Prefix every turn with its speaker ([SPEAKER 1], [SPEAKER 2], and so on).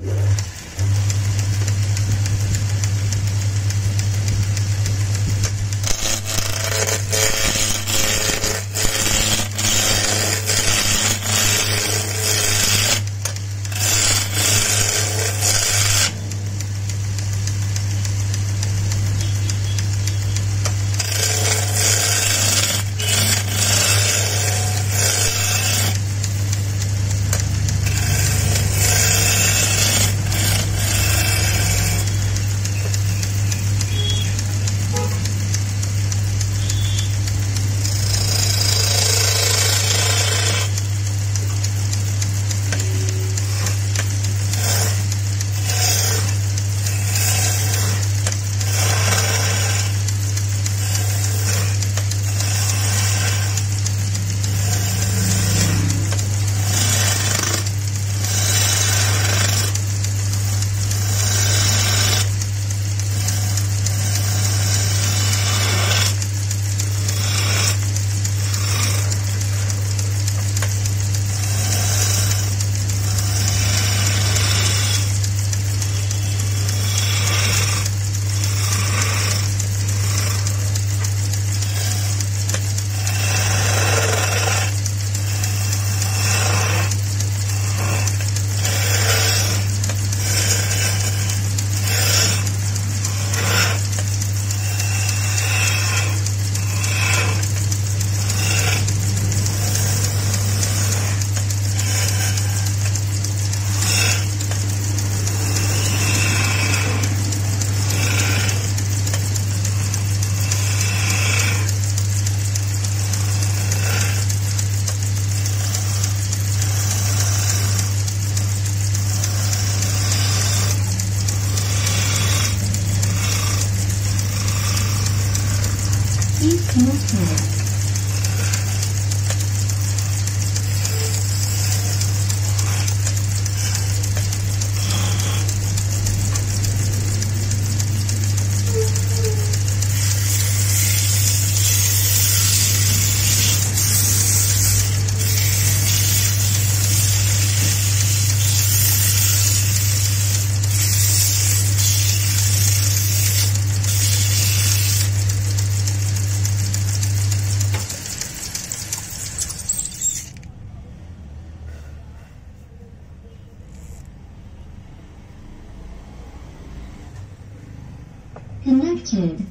[SPEAKER 1] Yeah. Connect here. Connected.